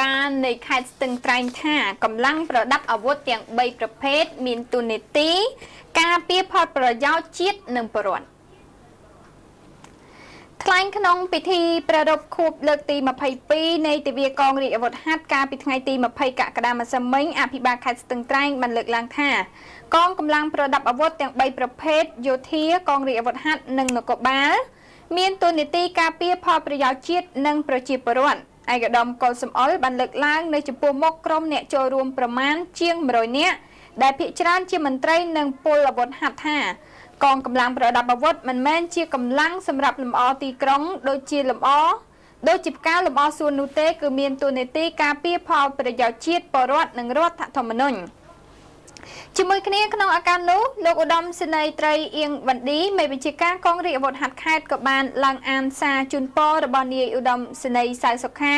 បាលនៃខេត្តស្ទឹងត្រែងថាកម្លាំងប្រដាប់អាវុធទាំង3ប្រភេទមានទូនីតិការពារផលប្រយោជន៍ជាតិនិងប្រវត្តិថ្លែងក្នុងពិធីប្រារព្ធខួបលើកទី22នៃទិវាកងរាជអាវុធហត្ថកាលពីថ្ងៃទី20កក្កដាម្សិលមិញអភិបាលខេត្តស្ទឹងត្រែងបានលើកឡើងថាកងកម្លាំងប្រដាប់អាវុធទាំង3ប្រភេទយោធាកងរាជអាវុធហត្ថនិងនគរបាល មានទូនីតិការពារផលប្រយោជន៍ជាតិនិងប្រជាពលរដ្ឋ ឯកឧត្តមកុលសំអល់បានលើកឡើងនៅចំពោះមុខក្រុមអ្នកចូលរួមប្រមាណជាង100នាក់ដែលភាគច្រើនជាមន្ត្រីនិងពលអាវុធហត្ថថាកងកម្លាំងប្រដាប់អាវុធមិនមែនជាកម្លាំងសម្រាប់លម្អទីក្រុង ដូចជាលម្អដូចជាផ្កាលម្អសួននោះទេគឺមានទូនីតិការពារផលប្រយោជន៍ជាតិបរដ្ឋនិងរដ្ឋធម្មនុញ្ញ ជាមួយគ្នាក្នុងឱកាសនោះលោកឧត្តមសេនីយ៍ត្រីអៀងវណ្ឌីមេបញ្ជាការកងរាជអាវុធហត្ថខេត្តក៏បានឡើងអានសារជូនពររបស់នាយឧត្តមសេនីយ៍សៅសុខា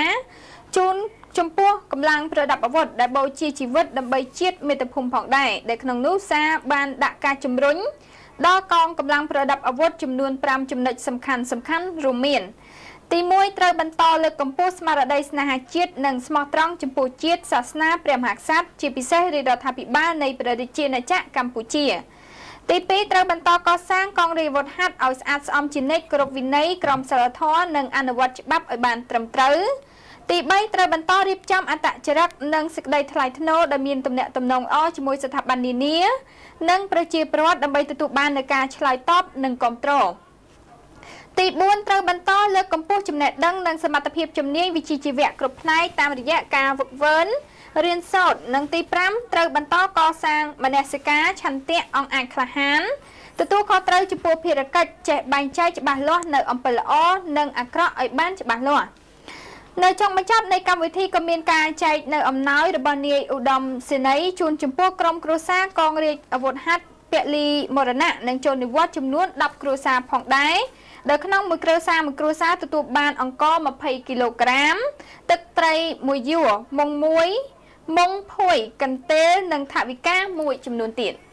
ជូនចំពោះកម្លាំងប្រដាប់អាវុធដែលបូជាជីវិតដើម្បីជាតិមាតុភូមិផងដែរដែលក្នុងនោះសារបានដាក់ការជំរុញដល់កងកម្លាំងប្រដាប់អាវុធចំនួន5ចំណុចសំខាន់សំខាន់រួមមាន ទី1ត្រូវបន្តលើកកម្ពស់ស្មារតីស្នេហាជាតិនិងស្មោះត្រង់ចំពោះជាតិសាសនាព្រះមហាក្សត្រជាពិសេសរាជរដ្ឋាភិបាលនៃព្រះរាជាណាចក្រកម្ពុជាទី2ត្រូវបន្តកសាងកងរាជអាវុធហត្ថឲ្យស្អាតស្អំជានិច្ចគ្រប់វិន័យក្រមសីលធម៌និងអនុវត្តច្បាប់ឲ្យបានត្រឹមត្រូវទី3ត្រូវបន្តរៀបចំអត្តចរិតនិងសេចក្តីថ្លៃថ្នូរដែលមានទំនាក់ទំនងល្អជាមួយស្ថាប័ននានា និងប្រជាពលរដ្ឋដើម្បីទទួលបាននូវការឆ្លើយតបនិងគ្រប់គ្រង ទី4ត្រូវបន្តលើកកម្ពស់ចំណេះដឹងនិងសមត្ថភាពជំនាញវិជ្ជាជីវៈគ្រប់ផ្នែកតាមរយៈការវឹកវើរៀនសូត្រនិងទី5ត្រូវបន្តកសាងមនសិការឆន្ទៈអង្គអាចក្លាហានទទួលខុសត្រូវចំពោះភារកិច្ចចេះបែងចែកច្បាស់លាស់នៅអំពើល្អនិងអាក្រក់ឲ្យបានច្បាស់លាស់នៅចុងបញ្ចប់នៃកម្មវិធីក៏មានការចែកនៅអំណោយរបស់នាយឧត្តមសេនីយ៍ជូនចំពោះក្រុមគ្រួសារកងរាជអាវុធហត្ថ ពលីមរណៈនិងចូលនិវត្តន៍ចំនួន10គ្រួសារផងដែរដែលក្នុងមួយគ្រួសារមួយគ្រួសារទទួលបានអង្ករ20គីឡូក្រាម ទឹកត្រីមួយយួរមុងមួយមុងភួយកន្ទេលនិងថវិកាមួយចំនួនទៀត។